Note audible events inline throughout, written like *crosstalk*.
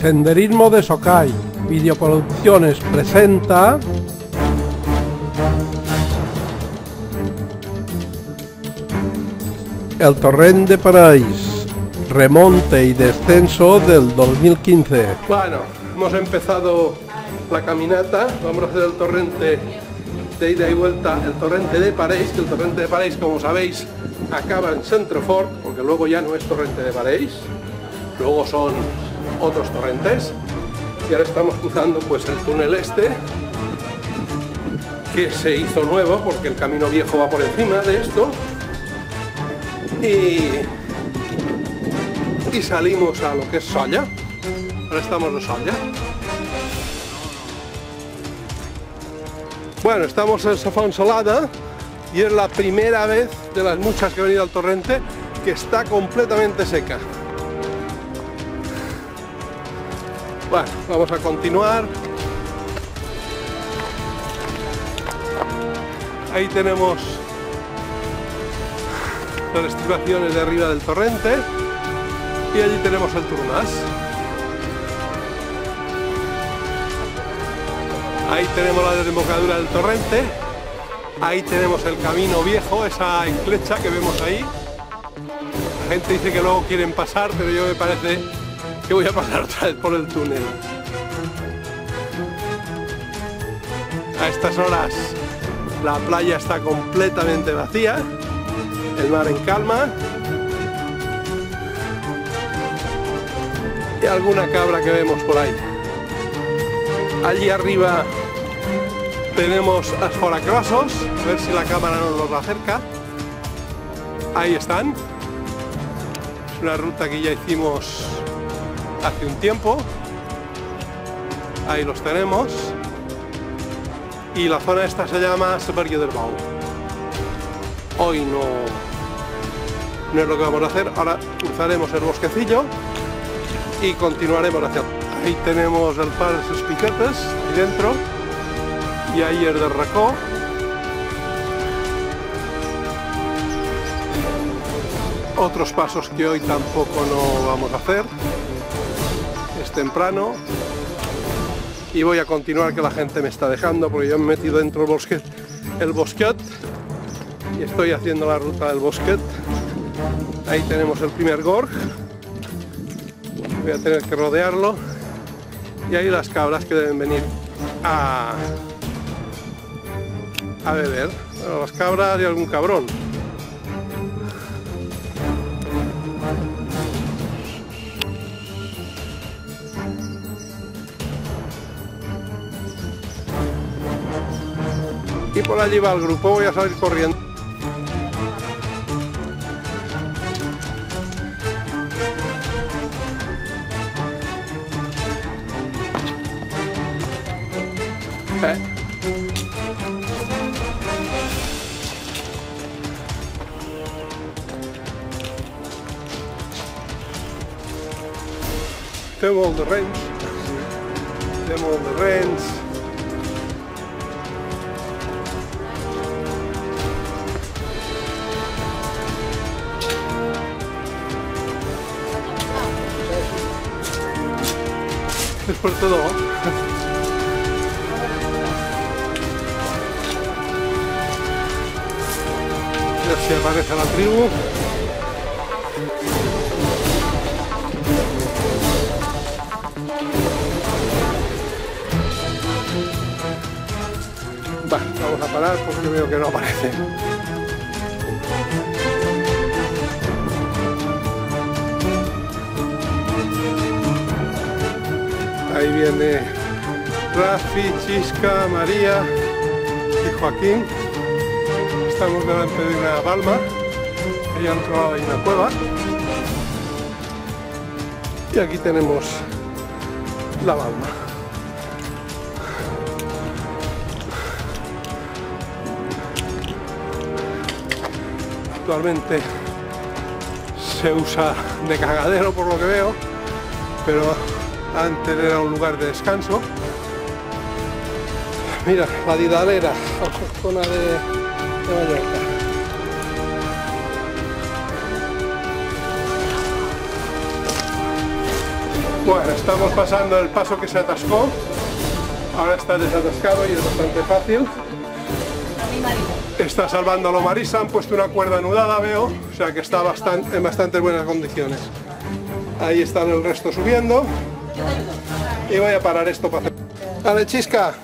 Senderismo de Socay, Videoproducciones presenta... El Torrent de Paraís, remonte y descenso del 2015. Bueno, hemos empezado la caminata, vamos a hacer el torrente de ida y vuelta, el torrente de París, que el torrente de París, como sabéis, acaba en Centrefort, porque luego ya no es torrente de París, luego son otros torrentes, y ahora estamos cruzando pues el túnel este, que se hizo nuevo, porque el camino viejo va por encima de esto, y, y salimos a lo que es Solla, ahora estamos en Solla. Bueno, estamos en Safón Solada y es la primera vez de las muchas que he venido al torrente que está completamente seca. Bueno, vamos a continuar. Ahí tenemos las estribaciones de arriba del torrente y allí tenemos el Turnás. Ahí tenemos la desembocadura del torrente. Ahí tenemos el camino viejo, esa enclecha que vemos ahí. La gente dice que luego quieren pasar, pero yo me parece que voy a pasar otra vez por el túnel. A estas horas la playa está completamente vacía, el mar en calma y alguna cabra que vemos por ahí. Allí arriba tenemos asforacrosos, a ver si la cámara nos los acerca. Ahí están. Es una ruta que ya hicimos hace un tiempo. Ahí los tenemos. Y la zona esta se llama Superguio del Bau. Hoy no, no es lo que vamos a hacer. Ahora cruzaremos el bosquecillo y continuaremos hacia... Ahí tenemos el par de sus piquetes y dentro y ahí el de racó otros pasos que hoy tampoco no vamos a hacer temprano y voy a continuar que la gente me está dejando porque yo me he metido dentro del bosque el bosquet y estoy haciendo la ruta del bosquet ahí tenemos el primer gorg voy a tener que rodearlo y ahí las cabras que deben venir a a beber. Las cabras y algún cabrón. Y por allí va el grupo, voy a salir corriendo. Eh. Fem all the rents. Fem all the rents. *laughs* Por todo. Ya se aparece la tribu. vamos a parar porque veo que no aparece. Ahí viene Rafi, Chisca, María y Joaquín. Estamos delante de una palma. Ahí otro lado hay una cueva. Y aquí tenemos la palma. actualmente se usa de cagadero por lo que veo, pero antes era un lugar de descanso. Mira, la Didalera, zona de, de Mallorca. Bueno, estamos pasando el paso que se atascó. Ahora está desatascado y es bastante fácil. Está salvándolo Marisa, han puesto una cuerda anudada, veo, o sea que está bastante, en bastante buenas condiciones. Ahí están el resto subiendo. Y voy a parar esto para hacer... Vale, chisca.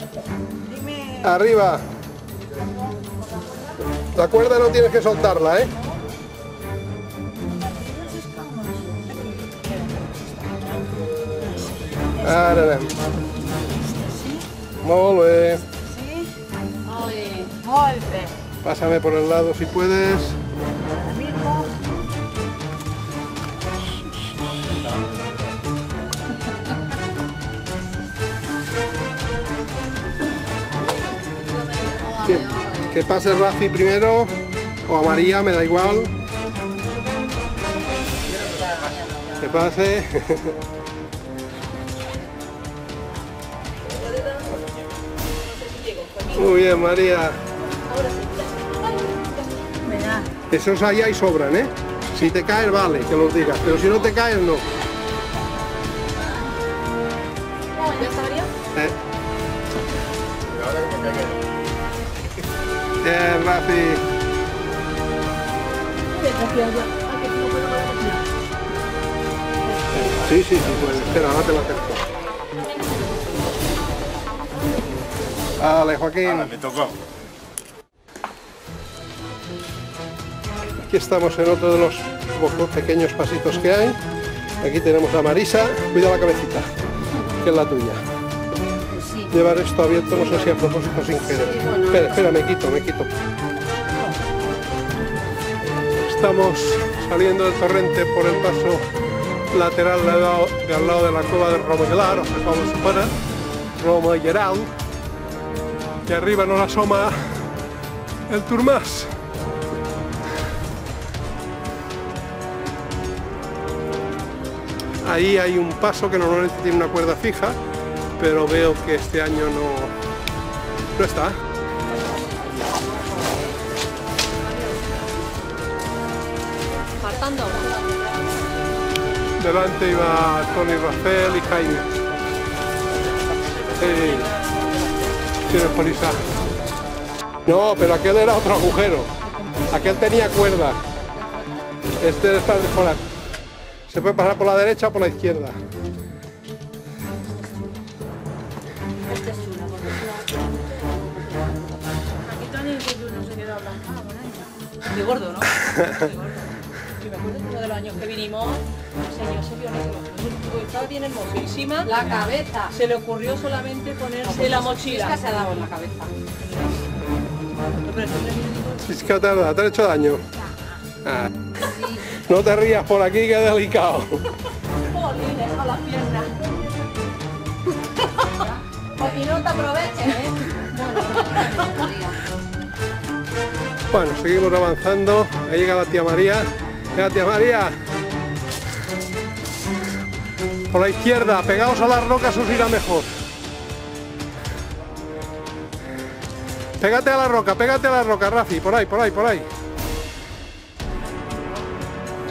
Arriba. La cuerda no tienes que soltarla, ¿eh? Ara. Molt bé. Sí? Molt bé. Molt bé. Pásame por el lado si puedes. Que pase Rafi primero o a María, me da igual. Que pase. *laughs* Muy bien, María. Esos ahí hay sobran, ¿eh? Si te caes, vale, que los digas. Pero si no te caes, no. Bien, Rafi. Sí, sí, sí, pues espera, ahora te lo acerco. Vale, Joaquín. Me tocó. Aquí estamos en otro de los pocos pequeños pasitos que hay. Aquí tenemos a Marisa. Cuida la cabecita, que es la tuya. Llevar esto abierto, no sé si a propósito sin querer. Espera, espera, me quito, me quito. Estamos saliendo del torrente por el paso lateral de al lado, de la cueva de Romogelar, o sea, vamos para Romogeral. Y arriba nos asoma el Turmas. Ahí hay un paso que normalmente tiene una cuerda fija, pero veo que este año no, no está. Faltando. Delante iba Tony Rafael y Jaime. Sí. Tienes prisa. No, pero aquel era otro agujero. Aquel tenía cuerda. Este está de fuera. Se puede pasar por la derecha o por la izquierda. De gordo, ¿no? De gordo. Yo me acuerdo que uno de los años que vinimos, el señor se vio negro. Estaba bien hermoso. Encima La cabeza. se le ocurrió solamente ponerse la mochila. Es que se ha dado en la cabeza. No, Es que te, ha- te ha hecho daño. Ah. No te rías por aquí que es delicado. Jolines, a las piernas. Y no te aproveches, ¿eh? Bueno, *laughs* seguimos avanzando. Ahí llega la tía María. Venga, tía María. Por la izquierda, pegaos a las rocas os irá mejor. Pégate a la roca, pégate a la roca, Rafi. Por ahí, por ahí, por ahí.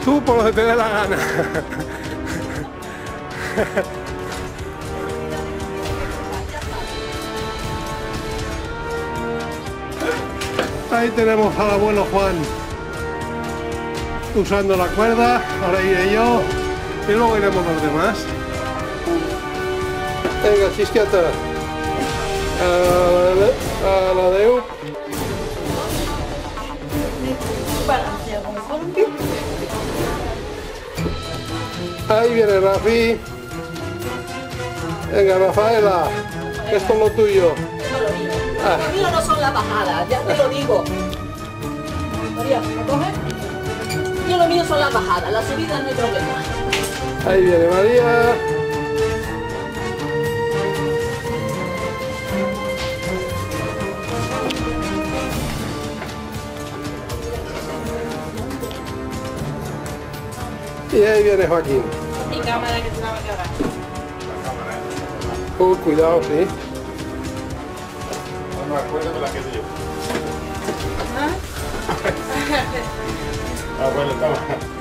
Tú por lo que te dé la gana. *laughs* Ahí tenemos al abuelo Juan usando la cuerda, ahora iré yo y luego iremos los demás. Venga, chisquiata. A la, de U. Ahí viene Rafi. Venga, Rafaela, esto es lo tuyo. Lo mío no son las bajadas, ya te lo digo. María, ¿me coges? Yo lo mío son las bajadas, las subidas no hay problema. Ahí viene María. Y ahí viene Joaquín. Y cámara que se la va a quedar. Uh, cuidado, sí. Ah, bueno, toma.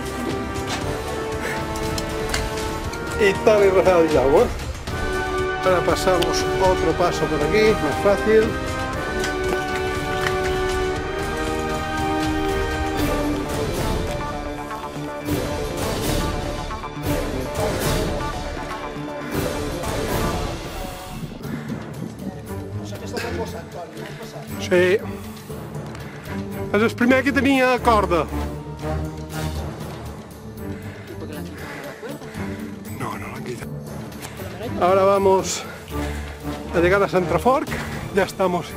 y tal y rajado de agua. Ahora pasamos otro paso por aquí, más fácil. Sí. És el primer que tenia corda. Ahora vamos a llegar a Centrafork. Ya estamos,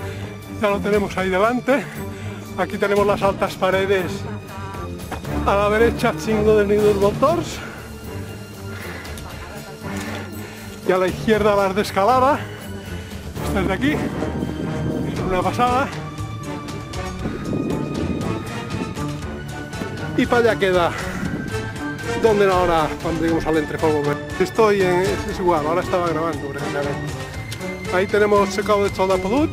ya lo tenemos ahí delante. Aquí tenemos las altas paredes a la derecha, signo de Nidos Motors. Y a la izquierda las de escalada. Estas de aquí. Es una pasada. Y para allá queda donde ahora cuando lleguemos al entrejuego. Estoy en, es igual, ahora estaba grabando. Ahí tenemos secado de Chodapodut.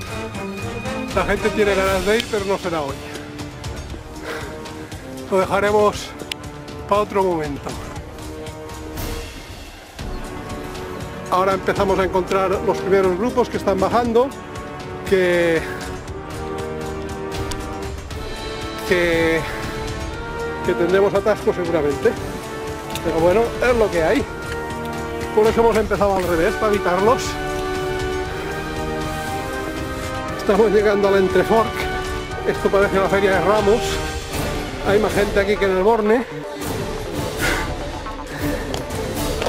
La gente tiene ganas de ir, pero no será hoy. Lo dejaremos para otro momento. Ahora empezamos a encontrar los primeros grupos que están bajando, que, que, que tendremos atasco seguramente. Pero bueno, es lo que hay. Por eso hemos empezado al revés, para evitarlos. Estamos llegando al Entrefork. Esto parece la feria de Ramos. Hay más gente aquí que en el Borne.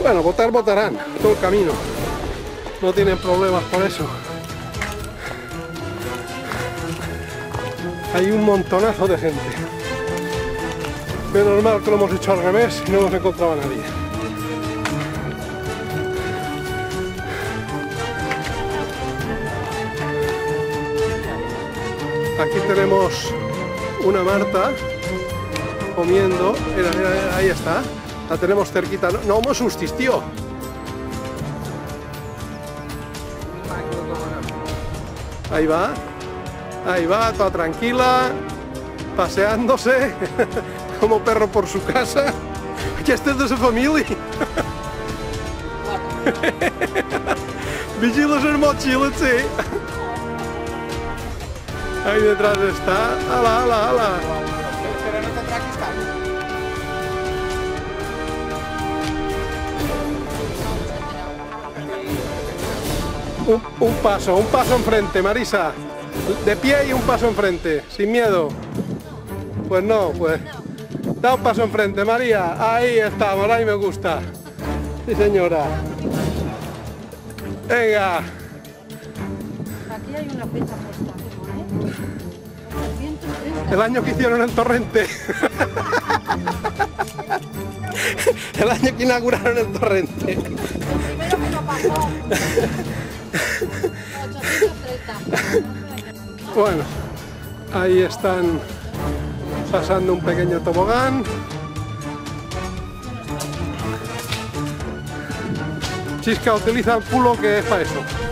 Bueno, votar votarán todo el camino. No tienen problemas por eso. Hay un montonazo de gente. Menos mal que lo hemos hecho al revés y no nos encontraba nadie. Aquí tenemos una Marta comiendo. Ahí está. La tenemos cerquita. No, no me tío. Ahí va. Ahí va, toda tranquila. Paseándose. *laughs* Como perro por su casa. Que este es de su familia. Vigilas el mochila, sí. Ahí detrás está. Ala, ala, ala. Un, un paso, un paso enfrente, Marisa. De pie y un paso enfrente, sin miedo. Pues no, pues. Da un paso enfrente, María. Ahí estamos, ahí me gusta. Sí, señora. Venga. Aquí hay una fecha puesta, ¿eh? 430. El año que hicieron el torrente. *laughs* El año que inauguraron el torrente. El primero que lo pasó. *laughs* 830. Bueno, ahí están pasando un pequeño tobogán. Chisca utiliza el culo que es para eso.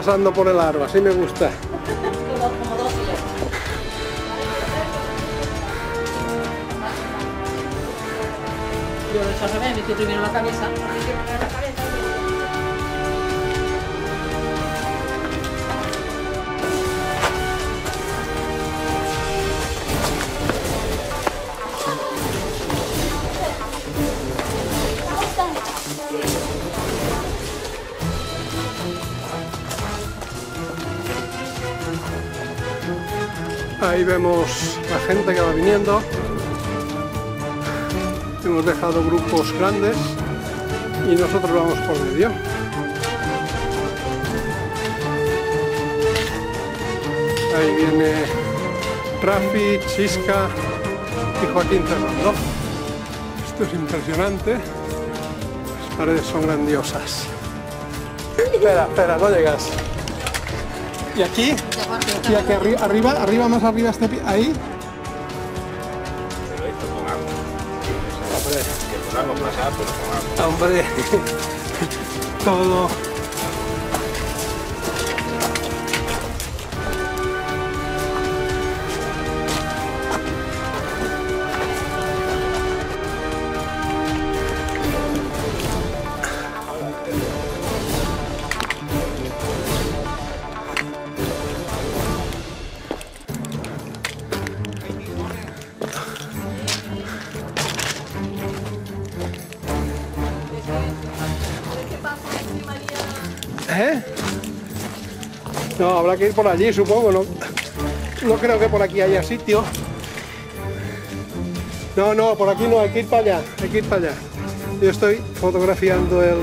Pasando por el aro, así me gusta. Yo lo he hecho al revés, cabeza. metí primero la cabeza Ahí vemos la gente que va viniendo. Hemos dejado grupos grandes y nosotros vamos por medio. Ahí viene Rafi, Chisca y Joaquín Fernando. Esto es impresionante. Las paredes son grandiosas. Espera, espera, no llegas. Y aquí, y aquí arriba, arriba, arriba, más arriba este pie, ahí. Pero esto con agua. Hombre. Que podamos pasar, pero con agua. Hombre. *laughs* Todo. ¿Eh? No, habrá que ir por allí, supongo. No, no creo que por aquí haya sitio. No, no, por aquí no, hay que ir para allá. Hay que ir para allá. Yo estoy fotografiando el,